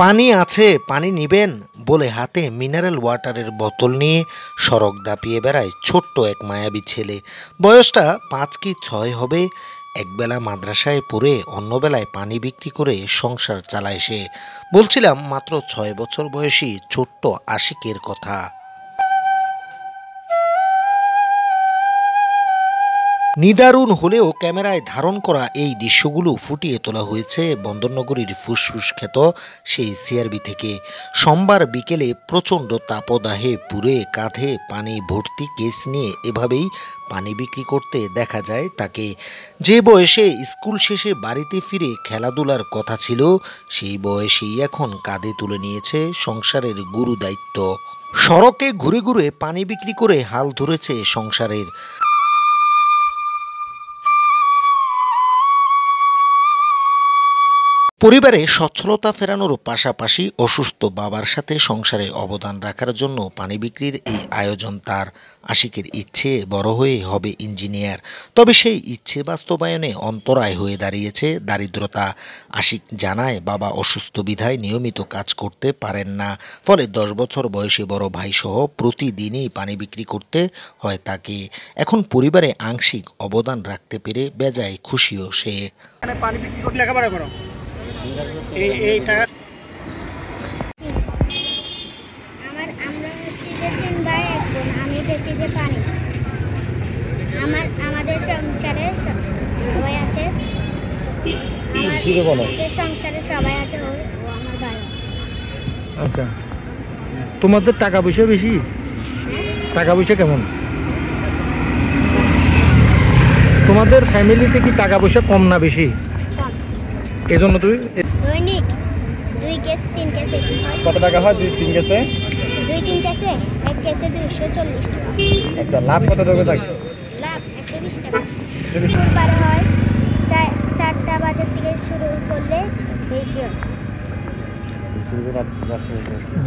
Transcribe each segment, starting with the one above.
পানি আছে, পানি নিবেন বলে হাতে মিনারেল ওয়াটারের বোতল নিয়ে সড়ক দাপিয়ে বেড়ায় ছোট্ট এক মায়াবী ছেলে। বয়সটা পাঁচ কি ছয় হবে, একবেলা মাদ্রাসায় পড়ে অন্য বেলায় পানি বিক্রি করে সংসার চালায় সে। বলছিলাম, মাত্র ছয় বছর বয়সী ছোট্ট আশিকের কথা। নিদারুণ হলেও ক্যামেরায় ধারণ করা এই দৃশ্যগুলো ফুটিয়ে তোলা হয়েছে বন্দরনগরীর ফুসফুস খ্যাত সেই সিআরবি থেকে। সোমবার বিকেলে প্রচণ্ড তাপদাহে পুরে কাঁধে পানি ভর্তি কেস নিয়ে এভাবেই পানি বিক্রি করতে দেখা যায় তাকে। যে বয়সে স্কুল শেষে বাড়িতে ফিরে খেলাধুলার কথা ছিল, সেই বয়সেই এখন কাঁধে তুলে নিয়েছে সংসারের গুরু দায়িত্ব সড়কে ঘুরে ঘুরে পানি বিক্রি করে হাল ধরেছে সংসারের। পরিবারে সচ্ছলতা ফেরানোর পাশাপাশি অসুস্থ বাবার সাথে সংসারে অবদান রাখার জন্য পানি বিক্রির এই আয়োজন তার আশিকের ইচ্ছে বড় হয়ে হবে ইঞ্জিনিয়ার। তবে সেই ইচ্ছে বাস্তবায়নে অন্তরায় হয়ে দাঁড়িয়েছে দারিদ্রতা। আশিক জানায়, বাবা অসুস্থ বিধায় নিয়মিত কাজ করতে পারেন না। ফলে দশ বছর বয়সী বড় ভাইসহ প্রতিদিনই পানি বিক্রি করতে হয় তাকে। এখন পরিবারে আংশিক অবদান রাখতে পেরে বেজায় খুশিও সে। পানি বিক্রি করে লেখাপড়া করো এই এই টাকা আমার আমরা হচ্ছে যে তিন ভাই এক বোন। আমি বেঁচে যে পানি। আমার আমাদের সংসারে সবাই আছে। আমাদের সংসারে সবাই আছে ও ও আমার ভাই। আচ্ছা। তোমাদের টাকা পয়সা বেশি? টাকা পয়সা কেমন? তোমাদের ফ্যামিলিতে কি টাকা পয়সা কম না বেশি? এজন্য তুমি দৈনিক দুই কেস তিন কেসে কত টাকা হয়? দুই তিন কেসে? দুই তিন কেসে এক কেসে দুইশো চল্লিশ টাকা। আচ্ছা লাভ কত টাকা থাকে? লাভ একশো বিশ টাকা। পার হয় চার চারটা বাজার থেকে শুরু করলে বেশি হয়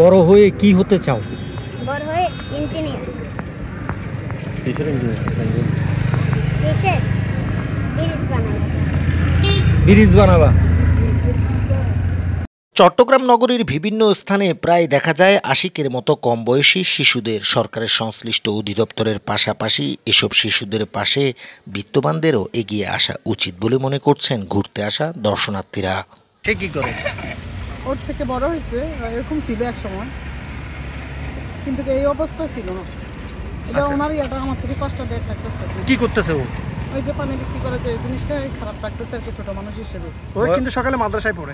বড় হয়ে কি হতে চাও? বড় হয়ে ইঞ্জিনিয়ার। দেশে ব্রিজ বানাবো। ব্রিজ বানাবা? চট্টগ্রাম নগরীর বিভিন্ন স্থানে প্রায় দেখা যায় আশিকের মতো কম বয়সী শিশুদের। সরকারের সংশ্লিষ্ট অধিদপ্তরের পাশাপাশি এসব শিশুদের পাশে বিত্তবানদেরও এগিয়ে আসা উচিত বলে মনে করছেন ঘুরতে আসা দর্শনার্থীরা। সে কি করে? ওর থেকে বড় হয়েছে এরকম ছিল এক সময়। কিন্তু এই অবস্থা ছিল না। এটা ওনার ইয়েটা আমার থেকে কষ্ট দেয় থাকতেছে কি করতেছে ও? ওই যে পানি বিক্রি করে যে জিনিসটাই খারাপ লাগতেছে একটা ছোট মানুষ হিসেবে। ও কিন্তু সকালে মাদ্রাসায় পড়ে।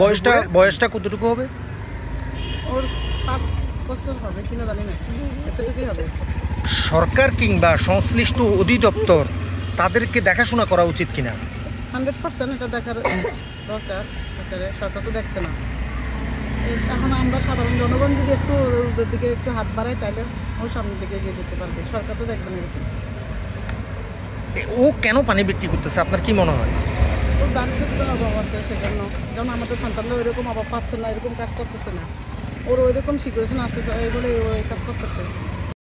বয়সটা বয়সটা কতটুকু হবে? ওর পাঁচ বছর হবে কিনা জানি না। এতটুকুই হবে। সরকার কিংবা সংশ্লিষ্ট অধিদপ্তর তাদেরকে দেখাশোনা করা উচিত কিনা? হান্ড্রেড পার্সেন্ট এটা দেখার দরকার সরকারে সরকার তো দেখছে না। এখন আমরা সাধারণ জনগণ যদি একটু ওদের দিকে একটু হাত বাড়াই তাহলে ও সামনের দিকে এগিয়ে যেতে পারবে। সরকার তো দেখবে না ও কেন পানি বিক্রি করতেছে? আপনার কি মনে হয়? তো সচেতন অভাব আছে, সেজন্য। যেমন আমাদের সন্তানরা ওইরকম অভাব পাচ্ছে না, এরকম কাজ করতেছে না। ওর ওইরকম সিচুয়েশন আছে এই বলে ওই কাজ করতেছে।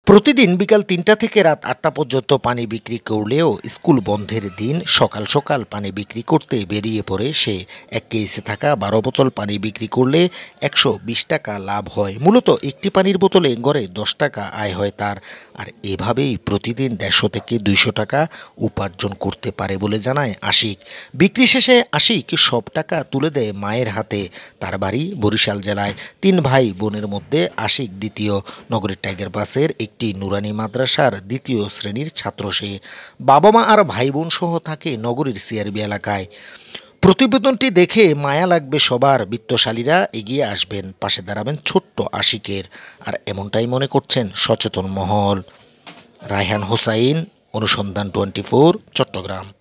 প্রতিদিন বিকাল তিনটা থেকে রাত আটটা পর্যন্ত পানি বিক্রি করলেও স্কুল বন্ধের দিন সকাল সকাল পানি বিক্রি করতে বেরিয়ে পড়ে সে। এক কেসে থাকা বারো বোতল পানি বিক্রি করলে একশো বিশ টাকা লাভ হয়। মূলত একটি পানির বোতলে গড়ে দশ টাকা আয় হয় তার। আর এভাবেই প্রতিদিন দেড়শো থেকে দুইশো টাকা উপার্জন করতে পারে বলে জানায় আশিক। বিক্রি শেষে আশিক সব টাকা তুলে দেয় মায়ের হাতে। তার বাড়ি বরিশাল জেলায়। তিন ভাই বোনের মধ্যে আশিক দ্বিতীয়। নগরের টাইগার বাসের একটি নুরানি মাদ্রাসার দ্বিতীয় শ্রেণির ছাত্র সে। বাবা মা আর ভাই বোন সহ থাকে নগরীর সিআরবি এলাকায়। প্রতিবেদনটি দেখে মায়া লাগবে সবার, বিত্তশালীরা এগিয়ে আসবেন, পাশে দাঁড়াবেন ছোট্ট আশিকের। আর এমনটাই মনে করছেন সচেতন মহল। রায়হান হোসাইন, অনুসন্ধান টোয়েন্টি চট্টগ্রাম।